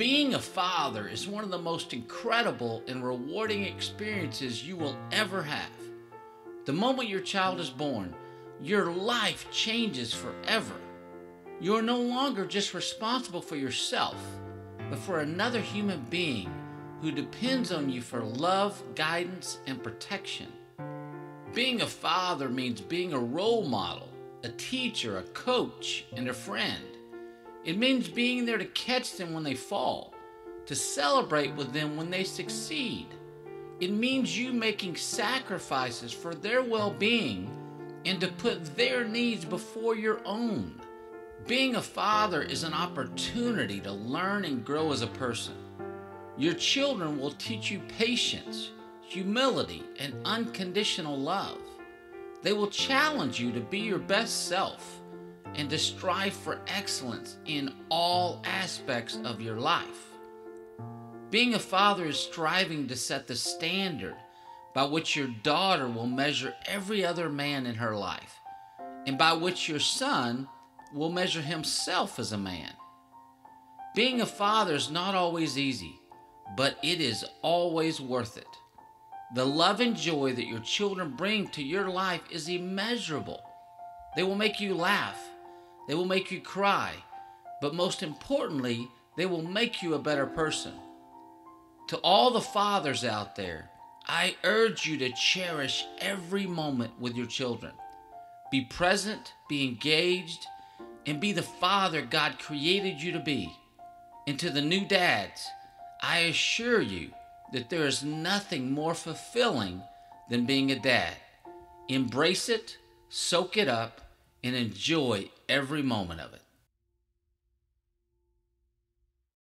Being a father is one of the most incredible and rewarding experiences you will ever have. The moment your child is born, your life changes forever. You are no longer just responsible for yourself, but for another human being who depends on you for love, guidance, and protection. Being a father means being a role model, a teacher, a coach, and a friend. It means being there to catch them when they fall, to celebrate with them when they succeed. It means you making sacrifices for their well being and to put their needs before your own. Being a father is an opportunity to learn and grow as a person. Your children will teach you patience, humility, and unconditional love. They will challenge you to be your best self and to strive for excellence in all aspects of your life. Being a father is striving to set the standard by which your daughter will measure every other man in her life, and by which your son will measure himself as a man. Being a father is not always easy, but it is always worth it. The love and joy that your children bring to your life is immeasurable. They will make you laugh, they will make you cry, but most importantly, they will make you a better person. To all the fathers out there, I urge you to cherish every moment with your children. Be present, be engaged, and be the father God created you to be. And to the new dads, I assure you that there is nothing more fulfilling than being a dad. Embrace it, soak it up, and enjoy every moment of it.